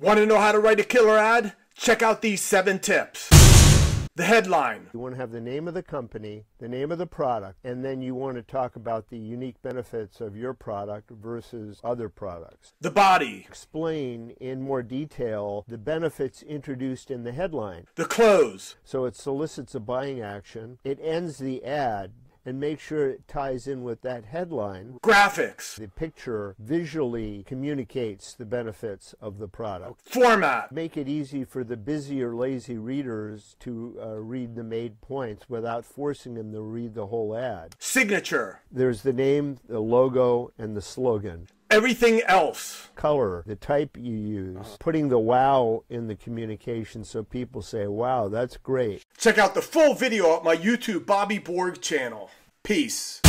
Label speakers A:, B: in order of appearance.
A: Want to know how to write a killer ad? Check out these seven tips. The headline.
B: You want to have the name of the company, the name of the product, and then you want to talk about the unique benefits of your product versus other products.
A: The body.
B: Explain in more detail the benefits introduced in the headline.
A: The close.
B: So it solicits a buying action. It ends the ad and make sure it ties in with that headline.
A: Graphics.
B: The picture visually communicates the benefits of the product.
A: Format.
B: Make it easy for the busy or lazy readers to uh, read the made points without forcing them to read the whole ad.
A: Signature.
B: There's the name, the logo, and the slogan.
A: Everything else.
B: Color, the type you use, putting the wow in the communication so people say, wow, that's great.
A: Check out the full video at my YouTube Bobby Borg channel. Peace.